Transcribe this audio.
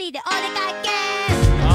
人でお出かけ